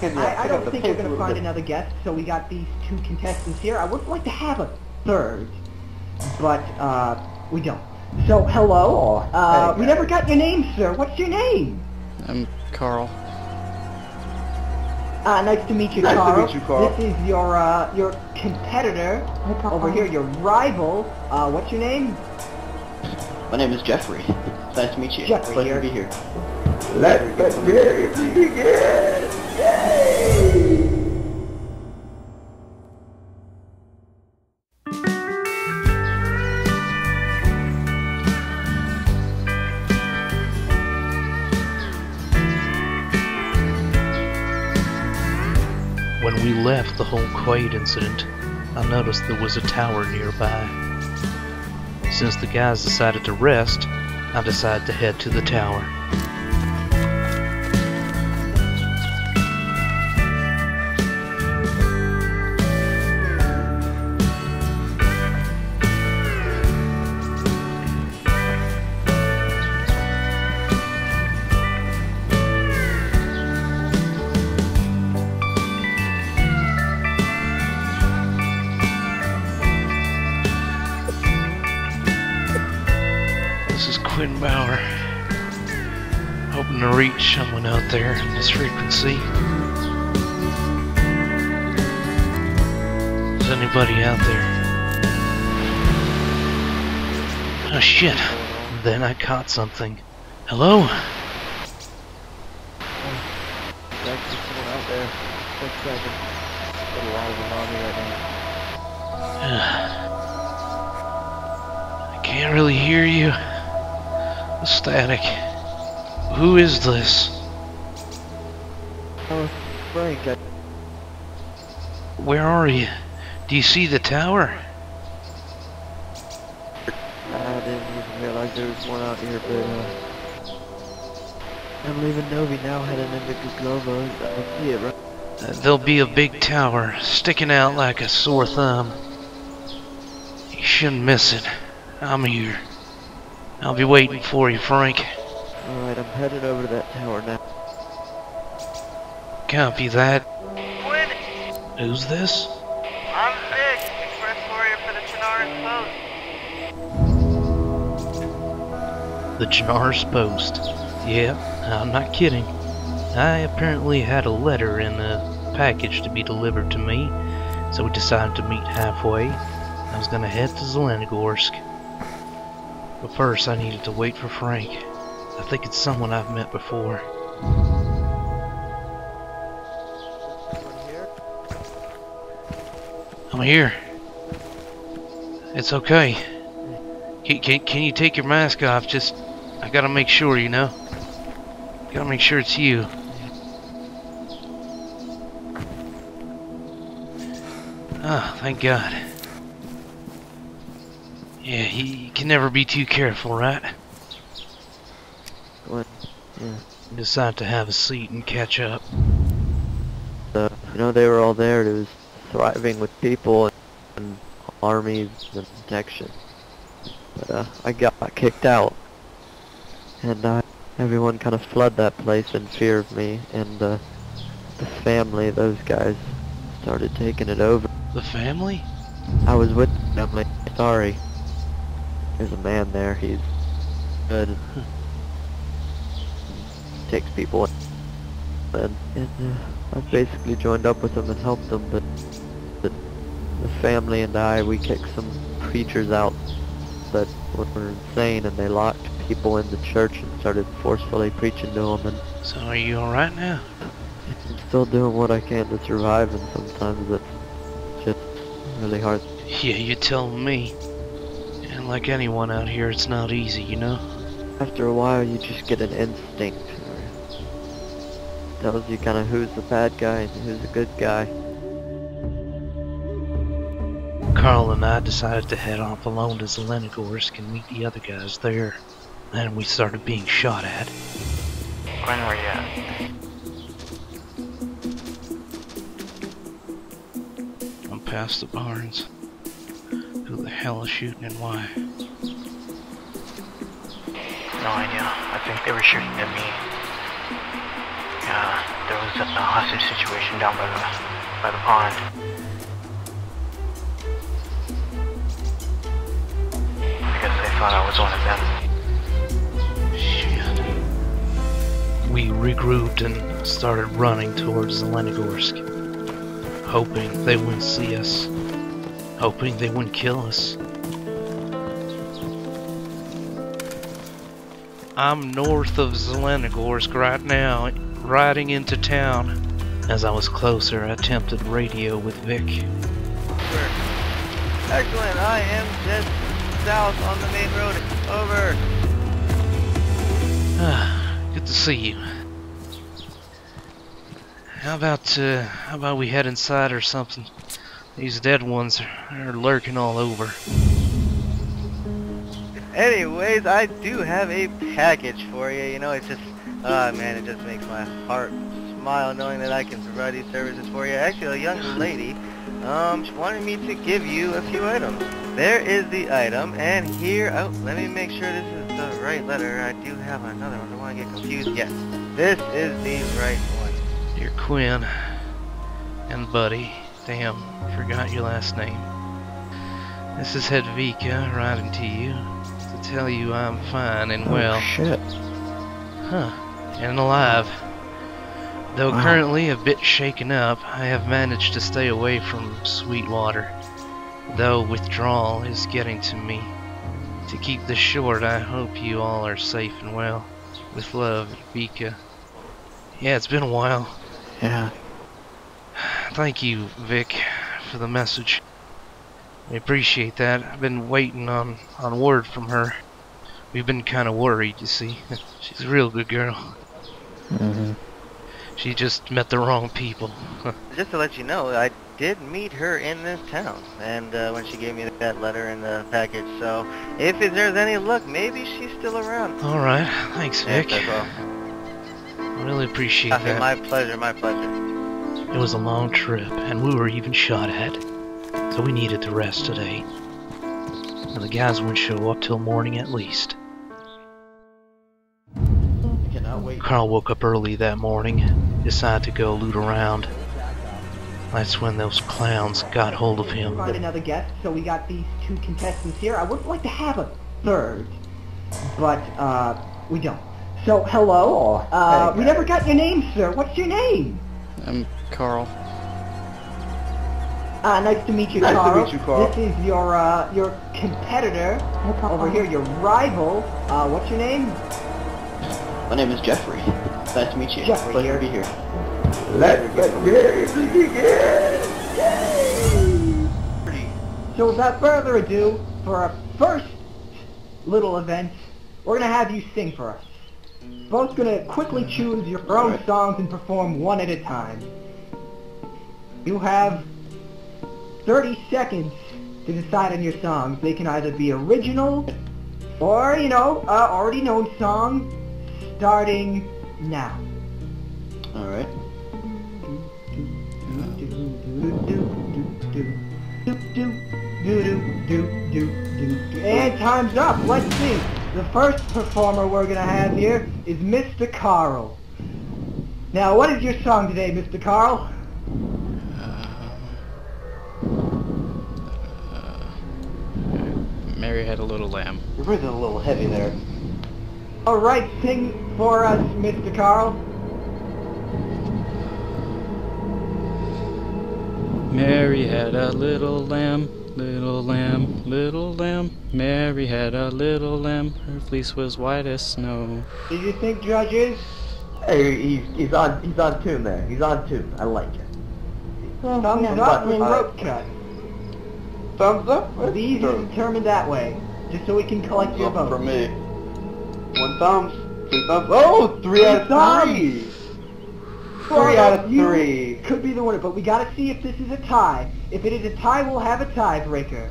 Pick I, I don't think pace we're going to find bit. another guest, so we got these two contestants here. I would like to have a third, but uh, we don't. So, hello. Oh, uh, hey, we never got your name, sir. What's your name? I'm Carl. Uh, nice to meet you, Nice to Carl. meet you, Carl. This is your uh, your competitor over here, your rival. Uh, what's your name? My name is Jeffrey. Nice to meet you. Jeffrey Pleasure here. to be here. Let the game begin! When we left the whole Quaid incident, I noticed there was a tower nearby. Since the guys decided to rest, I decided to head to the tower. There in this frequency. Is anybody out there? Oh shit. Then I caught something. Hello? I can't really hear you. The static. Who is this? Oh, Frank, I, Where are you? Do you see the tower? I didn't even realize there was one out here, but uh, I'm leaving Novi now, heading into Guglovo. I see it right. Uh, There'll be a big tower sticking out like a sore thumb. You shouldn't miss it. I'm here. I'll be waiting for you, Frank. Alright, I'm headed over to that tower now. Copy that. Quinn, Who's this? I'm Vic, Express Warrior for the Chernarus Post. The Chernarus Post. Yeah, I'm not kidding. I apparently had a letter in a package to be delivered to me, so we decided to meet halfway. I was gonna head to Zelenogorsk. But first, I needed to wait for Frank. I think it's someone I've met before. I'm here. It's okay. Can, can, can you take your mask off? Just, I gotta make sure, you know? Gotta make sure it's you. Ah, thank God. Yeah, you can never be too careful, right? What? Yeah. Decide to have a seat and catch up. Uh, you know, they were all there. It was thriving with people and, armies and protection. But uh, I got kicked out, and uh, everyone kind of fled that place in fear of me. And uh, the family, those guys, started taking it over. The family? I was with them. Like, sorry. There's a man there. He's good. Takes people in. And, and uh, I basically joined up with them and helped them, but the family and I, we kicked some preachers out that were insane, and they locked people in the church and started forcefully preaching to them. And So are you alright now? I'm still doing what I can to survive, and sometimes it's just really hard. Yeah, you tell me. And like anyone out here, it's not easy, you know? After a while, you just get an instinct. Tells you kind of who's the bad guy and who's the good guy. Carl and I decided to head off alone to Zelenogorsk and meet the other guys there. Then we started being shot at. Quinn, where you at? I'm past the barns. Who the hell is shooting and why? No idea. I think they were shooting at me. uh, there was a hostage situation down by the by the pond. Thought I was one of them. Shit. We regrouped and started running towards Zelenogorsk, hoping they wouldn't see us, hoping they wouldn't kill us. I'm north of Zelenogorsk right now, riding into town. As I was closer, I attempted radio with Vic. Excellent, I am just south on the main road. Over. Ah, good to see you. How about uh, how about we head inside or something? These dead ones are lurking all over. Anyways, I do have a package for you. You know, it's just, ah man, it just makes my heart smile knowing that I can provide these services for you. Actually, a young lady, um, she wanted me to give you a few items. There is the item, and here, oh, let me make sure this is the right letter. I do have another one. I don't want to get confused. Yes, this is the right one. Dear Quinn and Buddy, damn, forgot your last name. This is Hedvika writing to you to tell you I'm fine and well. Oh, shit. Huh. And alive. Though Wow. currently a bit shaken up, I have managed to stay away from Sweetwater. Though withdrawal is getting to me. To keep this short, I hope you all are safe and well. With love, Vika. Yeah, it's been a while. Yeah. Thank you, Vic, for the message. I appreciate that. I've been waiting on, on word from her. We've been kind of worried, you see. She's a real good girl. hmm She just met the wrong people. Just to let you know, I did meet her in this town, and uh, when she gave me that letter and the package. So, if there's any luck, maybe she's still around. Alright, thanks, Yes, Vic. all. I really appreciate Okay, that. my pleasure, my pleasure. It was a long trip, and we were even shot at. So we needed to rest today. And the guys wouldn't show up till morning at least. I. Carl woke up early that morning, decided to go loot around. That's when those clowns got hold of him. Find another guest. So we got these two contestants here. I would like to have a third, but uh, we don't. So hello. Oh, uh, hey, we never got your name, sir. What's your name? I'm Carl. Uh, nice to meet you, Nice to Carl. meet you, Carl. This is your uh, your competitor over here, your rival. Uh, what's your name? My name is Jeffrey. Nice to meet you. Jeffrey Pleasure here. to be here. Let the games begin! So without further ado, for our first little event, we're gonna have you sing for us. Both gonna quickly choose your own Alright. songs and perform one at a time. You have 30 seconds to decide on your songs. They can either be original or, you know, uh, already known song starting now. Alright. And time's up. Let's see. The first performer we're gonna have here is Mr. Carl. Now, what is your song today, Mr. Carl? Mary had a little lamb. You're breathing a little heavy there. All right, sing for us, Mr. Carl. Mary had a little lamb, little lamb, little lamb. Mary had a little lamb. Her fleece was white as snow. Do you think, judges? Hey, he's, he's on he's on tune there. He's on tune. I like it. Thumbs no, up but- and uh, rope cut. Thumbs up. The easy is determined that way, just so we can collect your votes. from me. One thumbs, two thumbs. Oh, three out of thumbs. three. Three out of three. Could be the winner, but we gotta see if this is a tie. If it is a tie, we'll have a tiebreaker.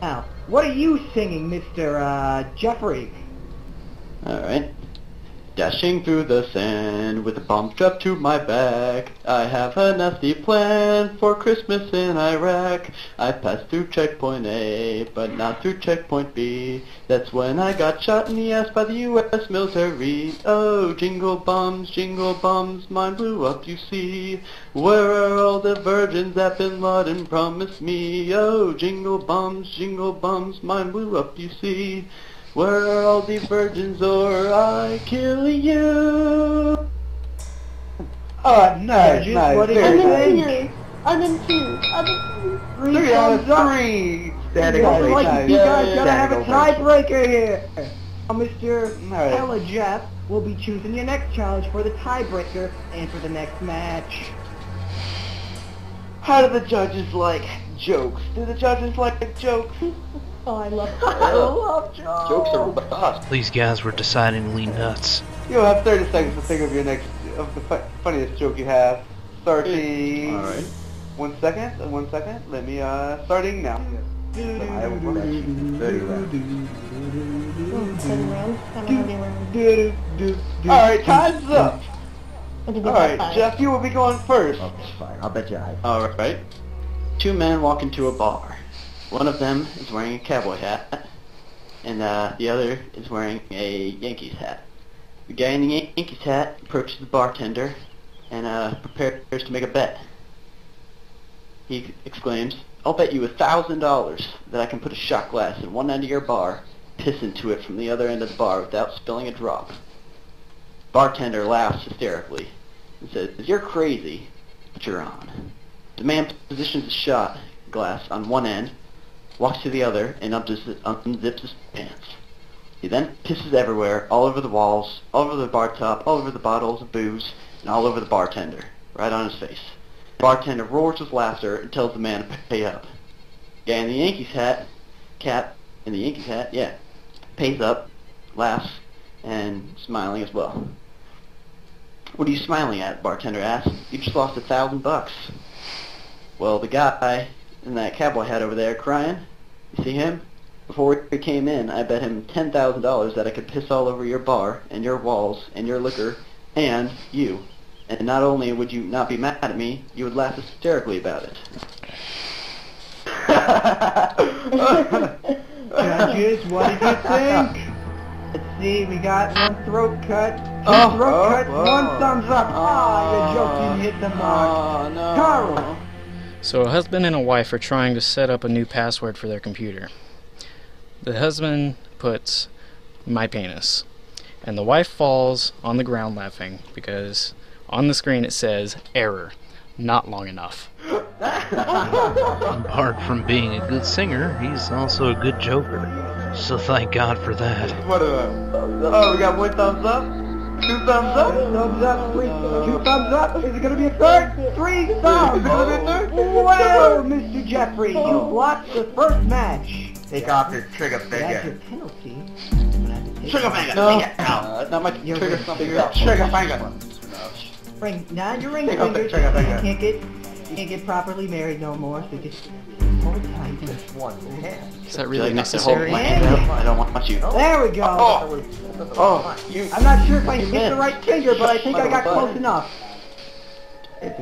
Now, what are you singing, Mr. Uh, Jeffrey? Alright. Dashing through the sand with a bomb strapped to my back. I have a nasty plan for Christmas in Iraq. I passed through checkpoint A, but not through checkpoint B. That's when I got shot in the ass by the U.S. military. Oh, jingle bombs, jingle bombs, mine blew up, you see. Where are all the virgins that Bin Laden promised me? Oh, jingle bombs, jingle bombs, mine blew up, you see. Where are all the virgins or I kill you? Oh, nice, Judges, nice. what do you very think? nice. I'm in two. I'm in two. Three Three out of three. Standing Guys, ovation. like, you guys Yeah, gotta yeah, have a tiebreaker here. Uh, Mr. Alright. Ella Jeff will be choosing your next challenge for the tiebreaker and for the next match. How do the judges like jokes? Do the judges like jokes? Oh, I love I love jokes. Jokes are fast. These guys were decidedly nuts. You'll have 30 seconds to think of your next, of the fu- funniest joke you have. Starting. Alright. One second. uh, One second. Let me. Uh, starting now. I will work you. 30 rounds. Ten rounds. I don't have any rounds. All right, time's up. What did you All get right, five? Jeff, you will be going first. Okay, fine. I'll bet you I. Alright. Two men walk into a bar. One of them is wearing a cowboy hat, and uh, the other is wearing a Yankees hat. The guy in the Yan- Yankees hat approaches the bartender and uh, prepares to make a bet. He exclaims, I'll bet you a thousand dollars that I can put a shot glass in one end of your bar, piss into it from the other end of the bar without spilling a drop. Bartender laughs hysterically and says, You're crazy, but you're on. The man positions the shot glass on one end, walks to the other, and unzips, his pants. He then pisses everywhere, all over the walls, all over the bar top, all over the bottles of booze, and all over the bartender, right on his face. The bartender roars with laughter and tells the man to pay up. Guy in the Yankees hat, cap in the Yankees hat, yeah, pays up, laughs, and smiling as well. What are you smiling at? Bartender asks. You just lost a thousand bucks. Well, the guy in that cowboy hat over there crying, you see him? Before he came in, I bet him $10,000 that I could piss all over your bar and your walls and your liquor and you. And not only would you not be mad at me, you would laugh hysterically about it. Judges, what did you think? Let's see, we got one throat cut, two Oh, throat oh, cuts, oh. one thumbs up. Ah, your joke didn't hit the mark. Oh, no. Carl. So a husband and a wife are trying to set up a new password for their computer. The husband puts my penis, and the wife falls on the ground laughing because on the screen it says error, not long enough. Apart from being a good singer, he's also a good joker. So thank God for that. What a, oh, we got one thumbs up, two thumbs up. Two Thumbs up, three, two thumbs up. Is it gonna be a third? Three thumbs. Is it gonna be a third? Well, Mr. Jeffrey, you blocked the first match. Take off your trigger That's your penalty. I'm gonna have to take Trigger finger. No, Take it out. uh, not my You're trigger finger. Trigger finger. Ring, not your ring Take off finger. you finger. can't get, you can't get properly married no more. So just hold tight. Just one hand. Is that really like to hold necessary? my hand out? I don't want you. There we go. Oh, oh, you. I'm not sure if I hit the right finger, but I think I got close enough. It,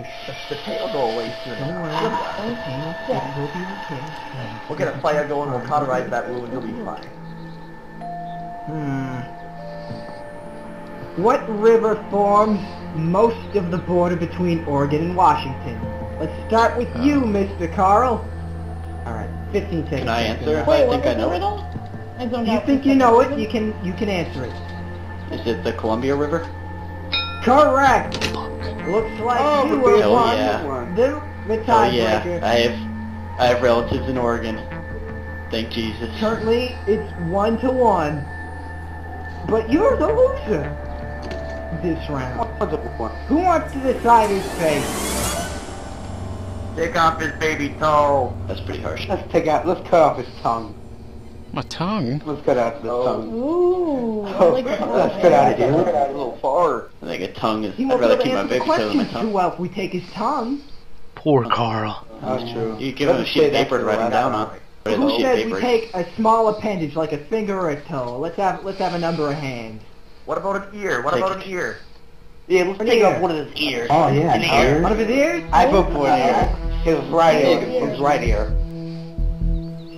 the tail go away soon. Don't worry. Okay, okay, we'll be okay. We'll get a fire going. We'll cauterize that wound. You'll be fine. Hmm. What river forms most of the border between Oregon and Washington? Let's start with you, Mr. Carl. All right, 15 seconds. Can I answer? If Wait, I think I know it. riddle? I zoned You think you know it? You can you can answer it. Is it the Columbia River? Correct. Looks like Oh, you but were we Oh, one. yeah. The, the Oh yeah, tiebreaker. I have, I have relatives in Oregon. Thank Jesus. Currently, it's one to one. But you're the loser this round. Who wants to decide his fate? Take off his baby toe. That's pretty harsh. Let's take out. Let's cut off his tongue. My tongue? Let's cut out the oh. tongue. Ooh, I oh, like the Let's cut out it. Let's cut out a little far. I think a tongue is. He I'd rather to keep my baby toe than my questions too tongue. well if we take his tongue. Poor Carl. That's true. You give him a sheet of paper to write them down on. Write Who sheet says we take a small appendage like a finger or a toe? Let's have let's have a number of hands. What about an ear? What Take about an ear? Yeah, let's An take ear. off one of his ears. Oh, yeah, An an ear. ear. One of his ears? I vote for an ear. His right ear. His right ear.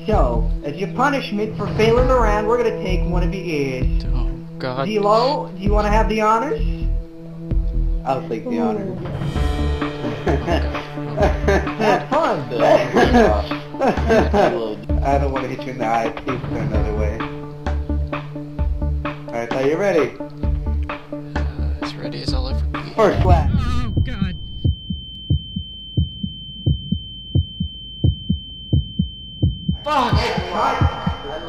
So, as your punishment for failing the round, we're gonna take one of your ears. Oh God. D'Lo, do you want to have the honors? I'll take the honor. Have fun. I don't want to hit you in the eye. Please turn the other way. Alright, are you ready? Uh, as ready as I'll ever be. First class. Oh God. Fuck! Cut.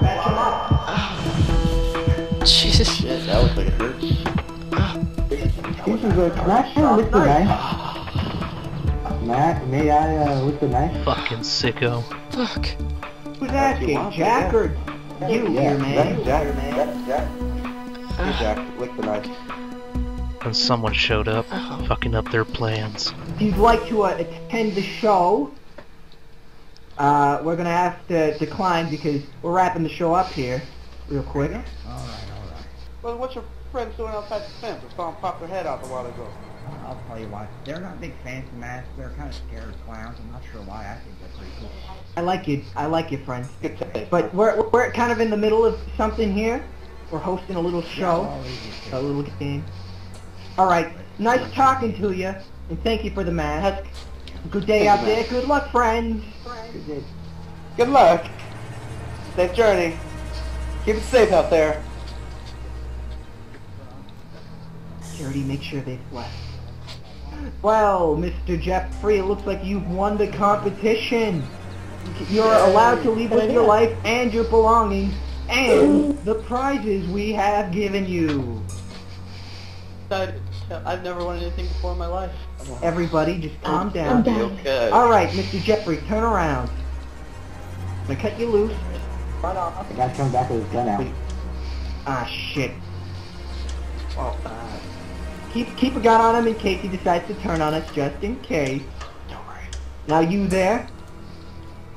Him up. Jesus. Shit, that looks like it hurts. This is a, can I uh, lick the knife? Matt, may I uh, with the knife? Fucking sicko. Fuck. Who's asking, Jack or you, Yeah, here, man? That's Jack. That's Jack. Hey, Jack, lick the knife. When someone showed up, Oh. fucking up their plans. If you'd like to uh, attend the show, uh, we're gonna have to decline because we're wrapping the show up here, real quick. All right, all right. Well, what's your friends doing outside the fence? I saw them pop their head out a while ago. I'll tell you what, they're not big fans of masks. They're kind of scared of clowns. I'm not sure why. I think they're pretty cool. I like you. I like you, friend. But we're we're kind of in the middle of something here. We're hosting a little show, I'll leave you to a little game. All right. Nice talking to you, and thank you for the mask. Good day out there. Good luck, friends. Good day. Good luck. Safe journey. Keep it safe out there. Charity, make sure they've left. Well, Mr. Jeffrey, it looks like you've won the competition. You're allowed to leave with your life and your belongings and the prizes we have given you. I, I've never won anything before in my life. Everybody, just calm I'm down. down. Okay. All right, Mr. Jeffrey, turn around. I'm gonna cut you loose. The guy's coming back with his gun out. Ah, shit. Well, uh, keep keep a gun on him in case he decides to turn on us, just in case. Don't worry. Now you there?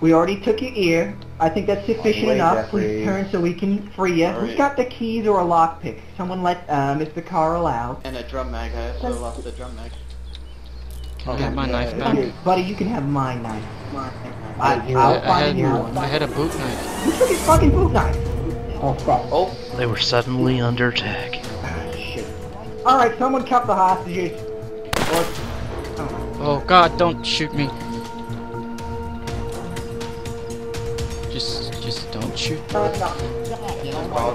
We already took your ear. I think that's sufficient Wait, enough. Please Jeffrey. turn so we can free you. All Who's right. got the keys or a lockpick? Someone let uh, Mr. Carl out. And a drum mag. I also lost the drum mag. Can I have my knife back? Buddy, buddy, you can have my knife. I, I- I'll I, I find had you one. I had a boot knife. Who took his fucking boot knife? Oh, fuck. Oh, They were suddenly under attack. Ah, shit. All right, someone cuff the hostages. Or, Oh God! Don't shoot me. Just, just don't shoot. Oh,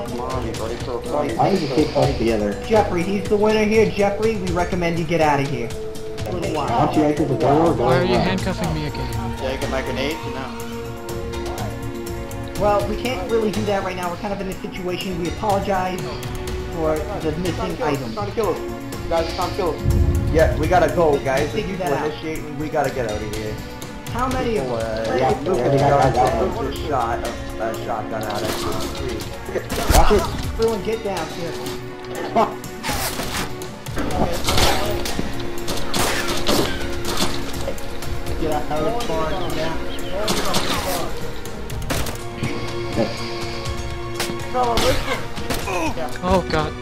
come on, you buddy. So funny. I need to stay close together. Jeffrey, he's the winner here. Jeffrey, we recommend you get out of here. Once you exit the door, go Why are you run. handcuffing me again? did I get my grenades or no? Well, we can't really do that right now. We're kind of in a situation. We apologize for the missing items. Trying to kill us. Guys, are trying to kill us. Yeah, we gotta go, guys. Figure that We're out. We gotta get out of here. How many of Uh, us? Yeah, Look yeah, at we got guys guys that out. a shot, a, a shotgun out at the tree. Watch it. Everyone get down, careful. Get out of the barn now. Oh God!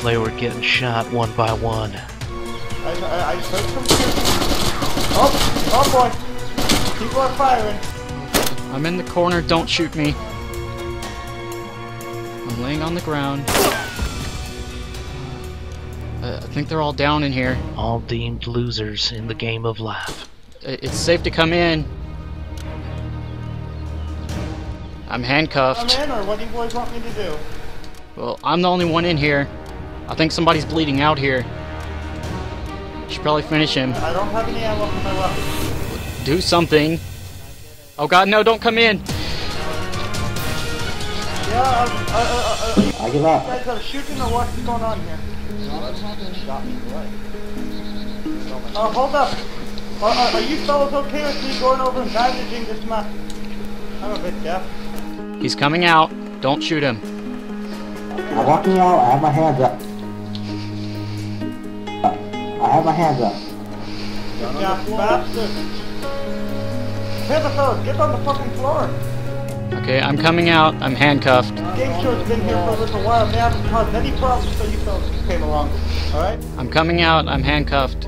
They were getting shot one by one. I, I, I heard some Oh, oh boy. People are firing. I'm in the corner. Don't shoot me. I'm laying on the ground. Uh, I think they're all down in here. All deemed losers in the game of life. I- It's safe to come in. I'm handcuffed. in, or what do you boys want me to do? Well, I'm the only one in here. I think somebody's bleeding out here. Should probably finish him. I don't have any ammo for my weapon. Do something. Oh God, no! Don't come in. Yeah, uh, uh, uh, uh, I give up. guys are shooting or what's going on here? Uh, hold up. Are, are, are you fellas okay with me going over and bandaging this man? I'm a bit deaf. He's coming out. Don't shoot him. I'm walking out. I have my hands up. I have my hands up. Yeah, bastard. Here the fellas, get on the fucking floor. Okay, I'm coming out. I'm handcuffed. Game show's been here for a little while. They haven't caused any problems, so you fellas came along. Alright? I'm coming out. I'm handcuffed.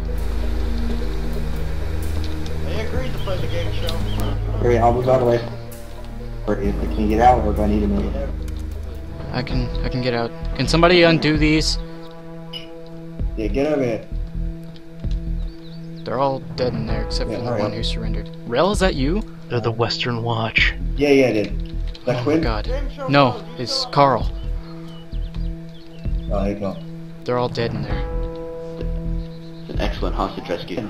Agreed to play the game show. Hurry, I'll move out of the way. Or if I can get out, or if I need to move. I can I can get out. Can somebody undo these? Yeah, get over here. They're all dead in there except Yeah, for the hurry one who surrendered. Rel, is that you? They're the Western Watch. Yeah, yeah, it is. Is that oh my Quinn? god. No, it's Carl. Oh, there you go. They're all dead in there. It's an excellent hostage rescue.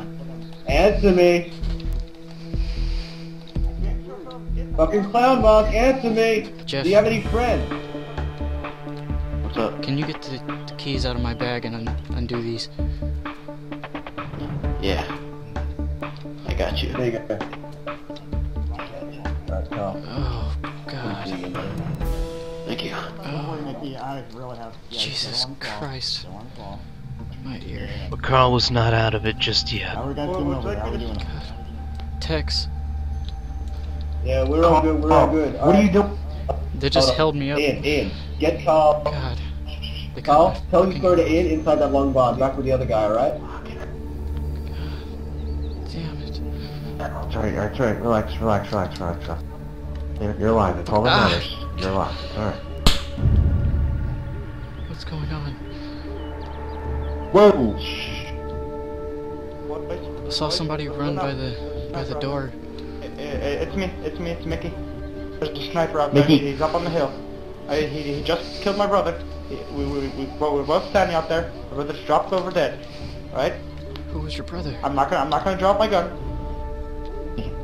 Answer me! Fucking clown mask, answer me! Jeff. Do you have any friends? What's up? Can you get the, the keys out of my bag and un undo these? Yeah. I got you. There you go. Alright, Carl. Oh god. Thank you. Jesus Christ. My ear. But Carl was not out of it just yet. How we guys doing over there? How are we doing? Tex, Yeah, we're all good, we're all good. What are you doing? they just Hold on. held me up. Ian, Ian, get Carl. God. They Carl, my tell your fucking- story to Ian inside that long bar, back with the other guy, alright? Damn it. It's alright, it's alright. Relax, relax, relax, relax, relax. You're, you're alive. That's all that Ah. matters. You're alive. Alright. What's going on? Whoa! What, bitch? I saw somebody run by the by the door. I- I- It's me, it's me, it's Mickey. There's the sniper out there. Mickey. He's up on the hill. I, he, he just killed my brother. He, we, we, we, we were both standing out there. My brother just dropped over dead. Right? Who was your brother? I'm not gonna, I'm not gonna drop my gun.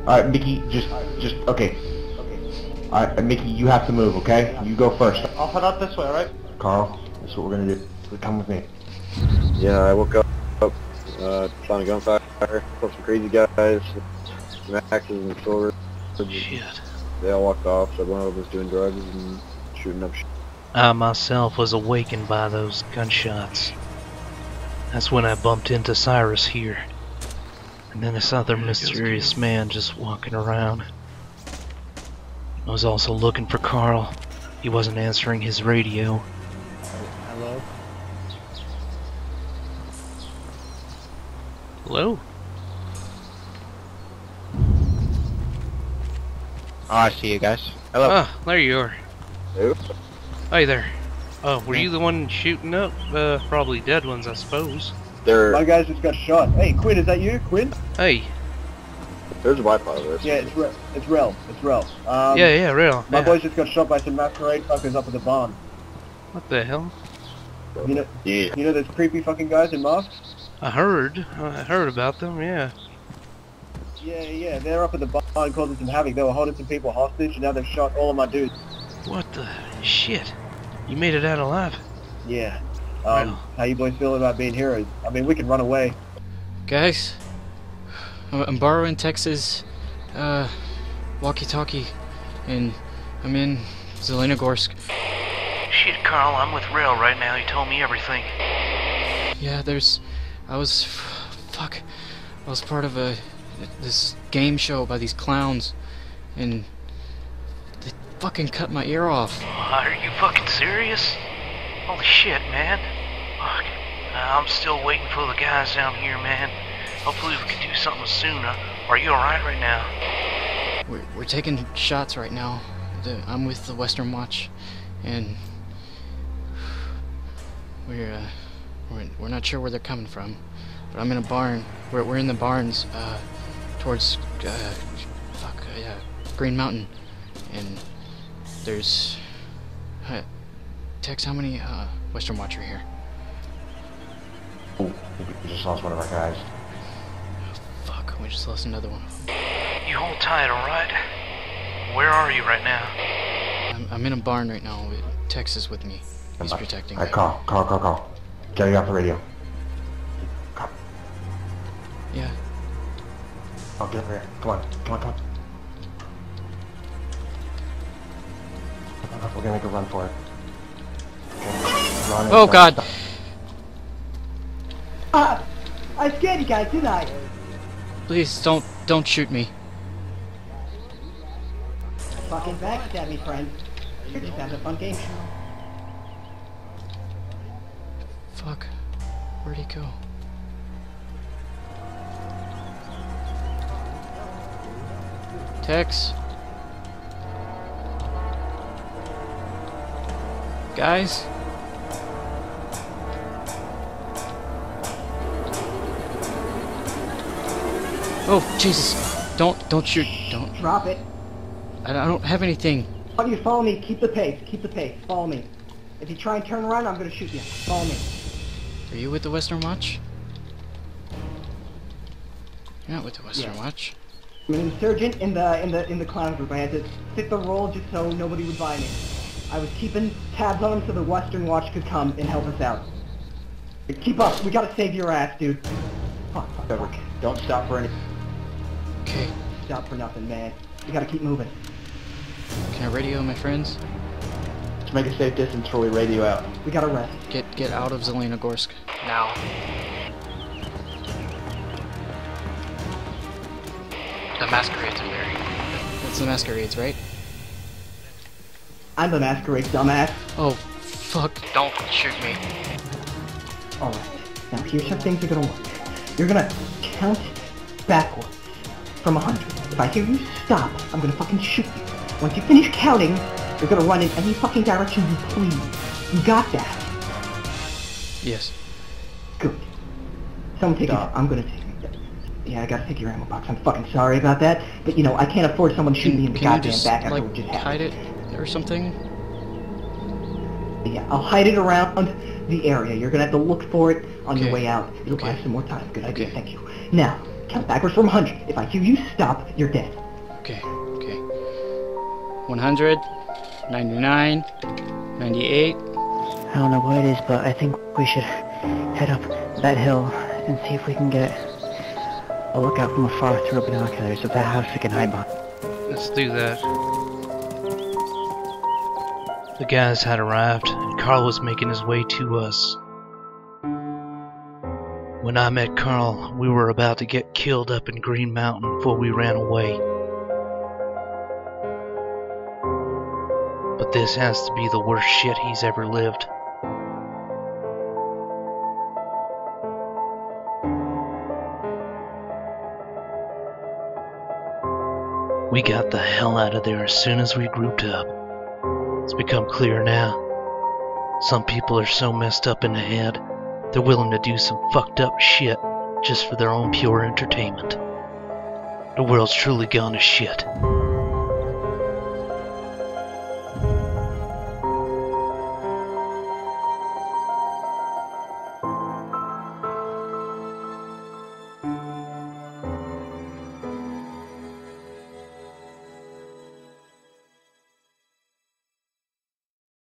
Alright, Mickey, just, just, okay. Okay. Alright, Mickey, you have to move, okay? You go first. I'll head out this way, alright? Carl, that's what we're gonna do. Come with me. Yeah, I woke up, uh, found a gunfire, saw some crazy guys, some axes and swords. Shit. They all walked off, so one of them was doing drugs and shooting up. Sh- I myself was awakened by those gunshots. That's when I bumped into Cyrus here. And then this other mysterious man just walking around. I was also looking for Carl. He wasn't answering his radio. Hello? Hello? Oh, I see you guys. Hello. Ah, there you are. Who? Hey there. Oh, were you the one shooting up? Uh, probably dead ones, I suppose. There, My guys just got shot. Hey, Quinn, is that you, Quinn? Hey. there's a bypass of there. Yeah, it's Re- it's Rel. It's Rel. Um, yeah, yeah, real. My yeah. boys just got shot by some masquerade fuckers up at the barn. What the hell? You know, Yeah. you know those creepy fucking guys in masks? I heard. I heard about them, yeah. Yeah, yeah, they're up at the barn causing some havoc. They were holding some people hostage, and now they've shot all of my dudes. What the shit? You made it out alive? Yeah. Um, Wow. how you boys feeling about being heroes? I mean, we can run away. Guys, I'm I'm borrowing Texas uh, walkie-talkie, and I'm in Zelenogorsk. Shit, Carl, I'm with Rail right now. He told me everything. Yeah, there's, I was, fuck, I was part of a this game show by these clowns, and they fucking cut my ear off. Are you fucking serious? Holy shit, man. Fuck. Uh, I'm still waiting for the guys down here, man. Hopefully we can do something soon. Uh, are you alright right now? We're, we're taking shots right now. The, I'm with the Western Watch, and we're uh, we're we're not sure where they're coming from, but I'm in a barn. We're we're in the barns uh, towards uh, fuck uh, yeah Green Mountain, and there's uh, Tex. How many uh, Western Watch are here? Oh, we just lost one of our guys. Oh, Fuck, we just lost another one. You hold tight, alright? Where are you right now? I'm, I'm in a barn right now. Tex is with me. He's protecting me. Alright, call, call, call, Carl. Get you off the radio. Yeah. Oh, get over here. Come on, come on, come on. We're gonna make a run for it. Okay. Run Oh God! stop. Ah! I scared you guys, didn't I? Please don't don't shoot me. fucking backstab me, friend. You're just having a fun game. Fuck. Where'd he go? Tex. Guys? Oh, Jesus. Don't, don't shoot. Don't. Drop it. I don't have anything. How do you follow me? Keep the pace. Keep the pace. Follow me. If you try and turn around, I'm gonna shoot you. Follow me. Are you with the Western Watch? You're not with the Western Yeah. Watch. I'm an insurgent in the in the in the clown group. I had to fit the role just so nobody would buy me. I was keeping tabs on him so the Western Watch could come and help us out. Keep up. We gotta save your ass, dude. Fuck, fuck, Trevor, fuck. don't stop for any. Okay. Stop for nothing, man. We gotta keep moving. Can I radio my friends? Just make a safe distance before we radio out. We gotta rest. Get get out of Zelenogorsk. Now. Masquerades are there. It's the masquerades, right? I'm the masquerade dumbass. Oh, fuck. Don't shoot me. Alright. Now here's how things are gonna work. You're gonna count backwards from 100. If I hear you stop, I'm gonna fucking shoot you. Once you finish counting, you're gonna run in any fucking direction you please. You got that? Yes. Good. Someone take Stop. it. I'm gonna take it. Yeah, I gotta take your ammo box. I'm fucking sorry about that, but you know, I can't afford someone shooting me in the Can you goddamn just, back after like, what just hide happened. it or something? Yeah, I'll hide it around the area. You're gonna have to look for it on your way out. It'll buy Okay. us some more time. Good idea, Okay. thank you. Now, count backwards from 100. If I hear you stop, you're dead. Okay, okay. 100, 99, 98. I don't know what it is, but I think we should head up that hill and see if we can get a lookout from afar through binoculars at that house we can hide behind. Let's do that. The guys had arrived, and Carl was making his way to us. When I met Carl, we were about to get killed up in Green Mountain before we ran away. But this has to be the worst shit he's ever lived. We got the hell out of there as soon as we grouped up. It's become clear now. Some people are so messed up in the head, they're willing to do some fucked up shit just for their own pure entertainment. The world's truly gone to shit.